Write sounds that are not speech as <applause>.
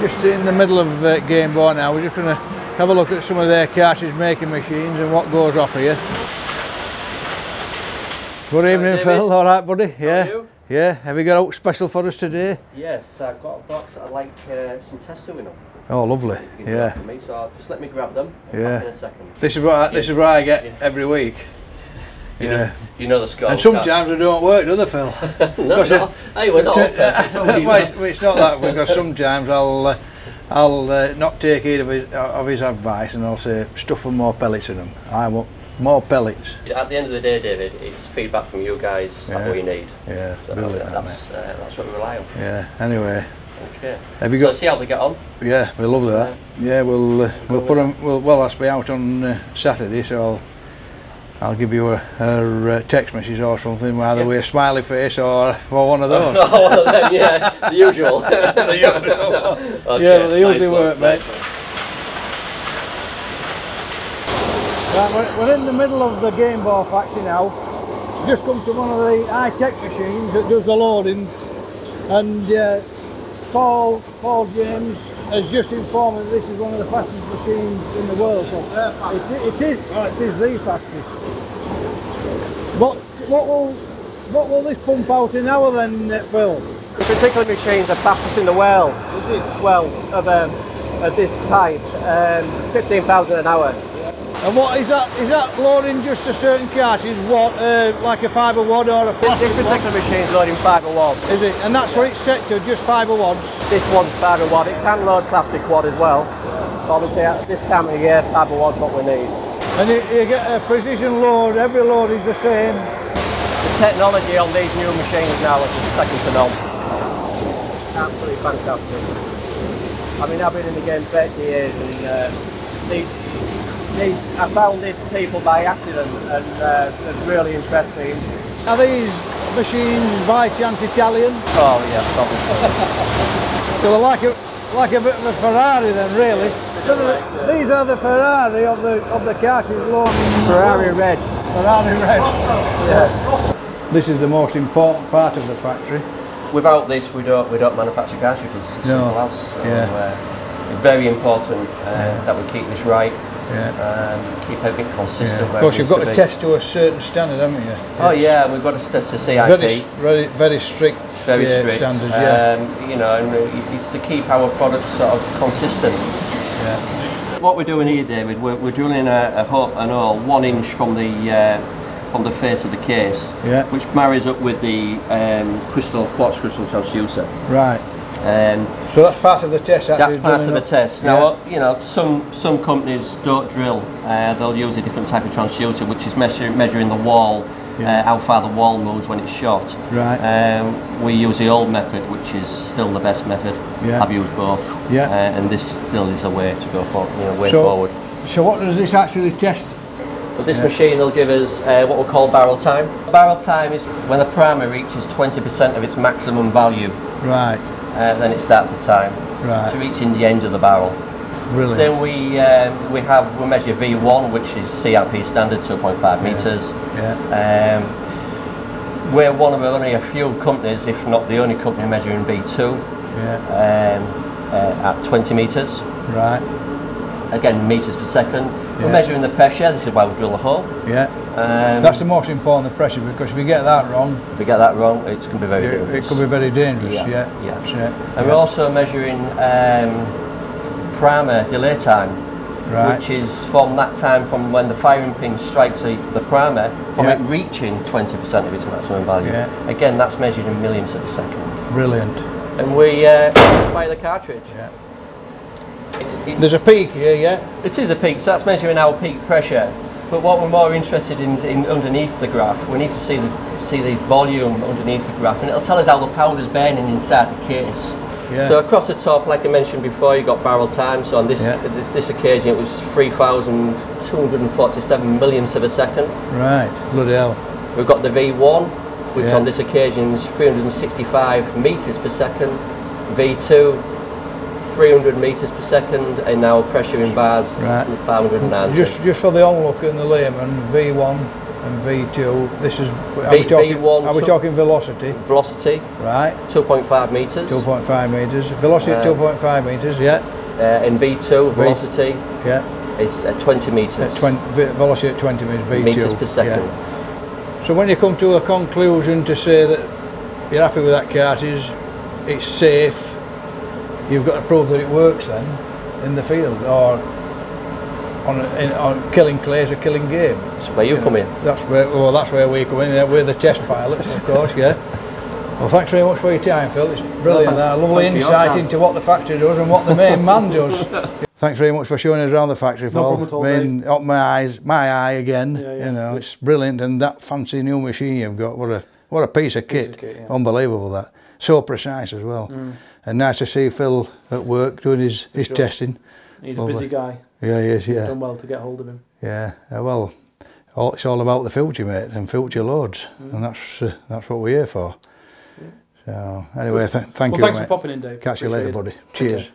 just in the middle of uh, Gamebore now. We're just going to have a look at some of their cartridge making machines and what goes off here. Good evening, David. Phil. All right, buddy? Yeah. you? Yeah. Have you got out special for us today? Yes, I've got a box that I'd like uh, some tests doing on. Oh, lovely. Yeah. me, so just let me grab them. Yeah. In a second. This is what I, this is what I get Yeah. every week. You Yeah. Know, you know the score. And sometimes they don't work, do they, Phil? <laughs> no, no. Hey, we're not all. It's well, it's, it's not that because sometimes I'll uh, I'll uh, not take heed of his, of his advice and I'll say stuff some more pellets in them. I want more pellets. At the end of the day, David, it's feedback from you guys. Yeah. That's what you need. Yeah, So brilliant. that, that's, uh, that's what we rely on. Yeah. Anyway, Okay. have you So got? see how they get on. Yeah, we're lovely that. Yeah, we'll uh, we'll put them. We'll, well, that's be out on uh, Saturday, so I'll I'll give you a, a uh, text message or something, either Yeah. with a smiley face or or one of those. <laughs> oh, one of them, yeah, the usual. <laughs> The <laughs> usual. Okay, Yeah, but they usually nice one, work, mate. nice one. Right, we're, we're in the middle of the Gamebore factory now. Just come to one of the high-tech machines that does the loading, and uh, Paul Paul James has just informed me that this is one of the fastest machines in the world. So it, it is it is the fastest. What what will what will this pump out in hour then, uh, Phil? The particular machines are fastest in the world. Well, of, um, of this type, um, 15,000 an hour. And what is that? Is that loading just a certain cartridge? What, uh, like a fibre wad or a plastic this particular machine is loading fibre wads. Is it? And that's it's set to, just fibre wads. This one's fibre wad. It can load plastic wad as well. But obviously, at this time of year, fibre wad's what we need. And you, you get a precision load, every load is the same. The technology on these new machines now is just second to none. Absolutely fantastic. I mean, I've been in the game 30 years and uh, these, these, I found these people by accident and uh, it's really interesting. Are these machines by chance Italian? Oh yeah, obviously. <laughs> So they're like a, like a bit of a Ferrari then, really. So the- these are the Ferrari of the of the cartridge loading. Ferrari red. Ferrari red. Yeah. This is the most important part of the factory. Without this, we don't we don't manufacture cartridges. It's No. as. So, Yeah. uh, it's very important uh, that we keep this right Yeah. and keep everything consistent. Yeah. Of course, you've got to be. test to a certain standard, haven't you? Oh yeah, we've got to test to CIP. Very, s- very, very strict, very strict. standards. Yeah. Um, you know, and it's to keep our products sort of consistent. yeah. What we're doing here, David, we're, we're drilling a, a hole, an hole one inch from the uh, from the face of the case, Yeah. which marries up with the um, crystal quartz crystal transducer. Right. Um, So that's part of the test. that's part of the test. Yeah. Now, you know, some some companies don't drill. Uh, they'll use a different type of transducer, which is measure, measuring the wall, Yeah. uh, how far the wall moves when it's shot. Right. Um, we use the old method, which is still the best method. Yeah. I've used both. Yeah. Uh, and this still is a way to go for, you know, way So- forward. So what does this actually test? But this Yeah. machine will give us uh, what we call barrel time. Barrel time is when the primer reaches 20% of its maximum value, Right. Uh, then it starts the time. Right. To reaching the end of the barrel. Brilliant. Then we um, we have we measure V1, which is CIP standard, 2.5 meters. yeah. Um, we're one of only a few companies, if not the only company, measuring V2 Yeah. um, uh, at 20 meters. Right. Again, meters per second. Yeah. We're measuring the pressure. This is why we drill a hole. Yeah. Um, That's the most important, the pressure, because if you get that wrong, if we get that wrong, going to be very it, dangerous. it could be very dangerous. Yeah, Yeah. yeah. Yeah. And we're also measuring um, primer delay time, Right. which is from that time from when the firing pin strikes the, the primer, from Yeah. it reaching 20% of its maximum value. Yeah. Again, that's measured in millions of a second. Brilliant. And we uh, fire the cartridge. Yeah. There's a peak here, yeah. it is a peak, so that's measuring our peak pressure. But what we're more interested in is in underneath the graph. We need to see the see the volume underneath the graph, and it'll tell us how the powder's burning inside the case. Yeah. So across the top, like I mentioned before, you got barrel time. So on this Yeah. this, this occasion, it was 3,247 millionths of a second. Right. Bloody hell. We've got the V1, which Yeah. on this occasion is 365 meters per second. V2, 300 meters per second, and now pressure in bars Right. 590. Just just for the onlooker and the layman, V1 and V2. This is are V- we talking, V1 Are we talking velocity? Velocity, Right, 2.5 metres. 2.5 meters. Velocity Uh, 2.5 meters. Yeah, Uh, in V2, velocity yeah. is uh, 20 metres. At 20, velocity at 20 meters. V2. metres per second. Yeah. So when you come to a conclusion to say that you're happy with that cartridge, it's safe, you've got to prove that it works then in the field or on, a, in, on killing clays or killing game. That's where you come in. That's where well, that's where we come in. yeah, We're the test pilots, of course. Yeah. Well, thanks very much for your time, Phil. It's brilliant. Uh, that lovely thanks for your insight into what the factory does and what the main <laughs> man does. Thanks very much for showing us around the factory, No Paul. problem at all, I mean, up my eyes, my eye again. Yeah, yeah. You know, it's brilliant, and that fancy new machine you've got. What a what a piece of Piece kit. of kit, yeah. Unbelievable that. So precise as well. And nice to see Phil at work doing his, his sure. testing. He's a busy guy. Yeah, he is. Yeah. Done well to get hold of him. Yeah, uh, well, all, it's all about the future, mate, and future loads, and that's uh, that's what we're here for. So anyway, th- thank well, you, thanks mate. for popping in, Dave. Catch you later, it. buddy. Cheers. care.